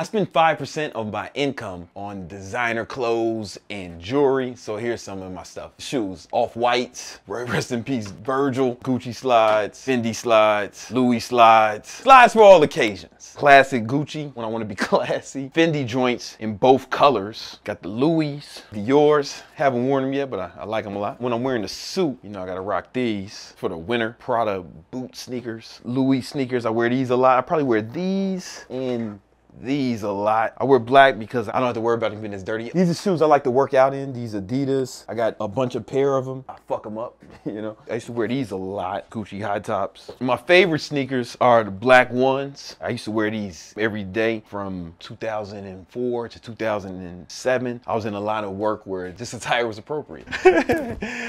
I spend 5% of my income on designer clothes and jewelry. So here's some of my stuff. Shoes, off-whites, rest in peace, Virgil, Gucci slides, Fendi slides, Louis slides, slides for all occasions. Classic Gucci when I want to be classy. Fendi joints in both colors. Got the Louis, the yours. Haven't worn them yet, but I, I like them a lot. When I'm wearing the suit, you know, I gotta rock these for the winter. Prada boot sneakers, Louis sneakers. I wear these a lot. I probably wear these in these a lot. I wear black because I don't have to worry about them being as dirty. These are shoes I like to work out in. These Adidas. I got a bunch of pair of them. I fuck them up, you know. I used to wear these a lot. Gucci high tops. My favorite sneakers are the black ones. I used to wear these every day from 2004 to 2007. I was in a line of work where this attire was appropriate.